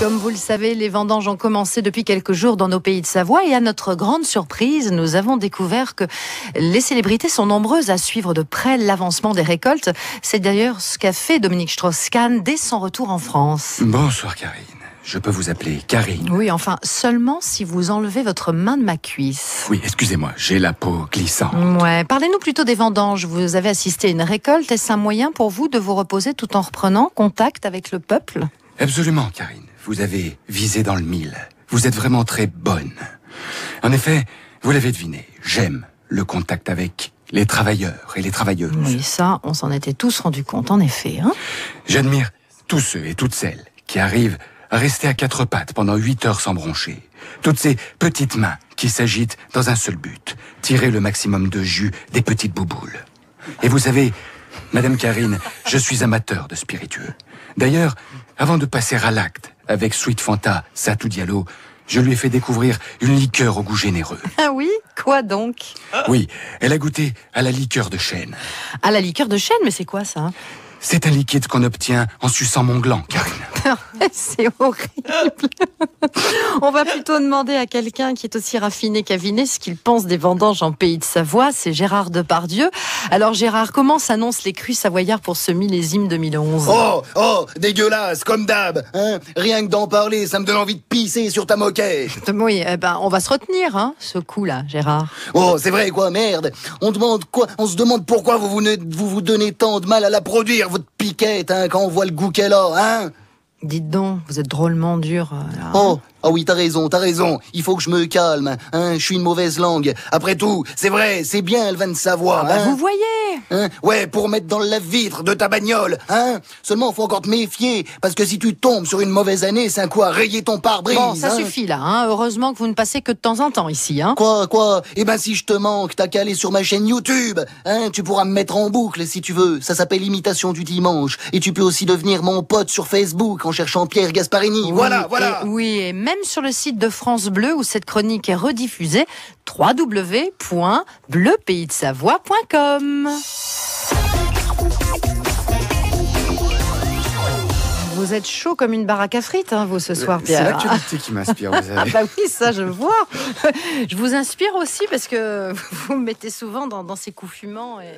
Comme vous le savez, les vendanges ont commencé depuis quelques jours dans nos pays de Savoie et à notre grande surprise, nous avons découvert que les célébrités sont nombreuses à suivre de près l'avancement des récoltes. C'est d'ailleurs ce qu'a fait Dominique Strauss-Kahn dès son retour en France. Bonsoir Karine. Je peux vous appeler Karine. Oui, enfin, seulement si vous enlevez votre main de ma cuisse. Oui, excusez-moi, j'ai la peau glissante. Ouais, parlez-nous plutôt des vendanges. Vous avez assisté à une récolte. Est-ce un moyen pour vous de vous reposer tout en reprenant contact avec le peuple? Absolument, Karine. Vous avez visé dans le mille. Vous êtes vraiment très bonne. En effet, vous l'avez deviné, j'aime le contact avec les travailleurs et les travailleuses. Oui, ça, on s'en était tous rendu compte, en effet. Hein J'admire tous ceux et toutes celles qui arrivent à rester à quatre pattes pendant huit heures sans broncher. Toutes ces petites mains qui s'agitent dans un seul but, tirer le maximum de jus des petites bouboules. Et vous savez, Madame Karine, je suis amateur de spiritueux. D'ailleurs, avant de passer à l'acte avec Sweet Fanta, Satou Diallo, je lui ai fait découvrir une liqueur au goût généreux. Ah oui? Quoi donc? Oui, elle a goûté à la liqueur de chêne. À la liqueur de chêne, mais c'est quoi ça? C'est un liquide qu'on obtient en suçant mon gland, Karine. C'est horrible. On va plutôt demander à quelqu'un qui est aussi raffiné qu'aviné ce qu'il pense des vendanges en pays de Savoie. C'est Gérard Depardieu. Alors Gérard, comment s'annoncent les crues savoyards pour ce millésime 2011 Oh, oh, dégueulasse, comme d'hab. Hein Rien que d'en parler, ça me donne envie de pisser sur ta moquette. Oui, eh ben, on va se retenir, hein, ce coup-là, Gérard. Oh, c'est vrai quoi, merde. On demande quoi On se demande pourquoi vous vous, vous vous donnez tant de mal à la produire, votre piquette, hein, quand on voit le goût qu'elle a, hein Dites donc, vous êtes drôlement dur. euh, là. Oh, ah oui, t'as raison, t'as raison. Il faut que je me calme, hein. Je suis une mauvaise langue. Après tout, c'est vrai, c'est bien, le vin de Savoie. Ah bah, hein. vous voyez Hein ouais, pour mettre dans la vitre de ta bagnole, hein Seulement, faut encore te méfier, parce que si tu tombes sur une mauvaise année, c'est un coup à rayer ton pare-brise. Bon, ça hein. suffit là. Hein. Heureusement que vous ne passez que de temps en temps ici. Hein. Quoi, quoi? Eh ben si je te manque, t'as qu'à aller sur ma chaîne YouTube. Hein, tu pourras me mettre en boucle si tu veux. Ça s'appelle Imitation du dimanche. Et tu peux aussi devenir mon pote sur Facebook en cherchant Pierre Gasparini. voilà, voilà. et- oui, et même sur le site de France Bleu où cette chronique est rediffusée, www.bleupaysdesavoie.com. Vous êtes chaud comme une baraque à frites, hein, vous, ce soir, C'est Pierre. l'actualité qui m'inspire, vous Ah savez. bah oui, ça je vois. Je vous inspire aussi parce que vous me mettez souvent dans, dans ces coups fumants. Et...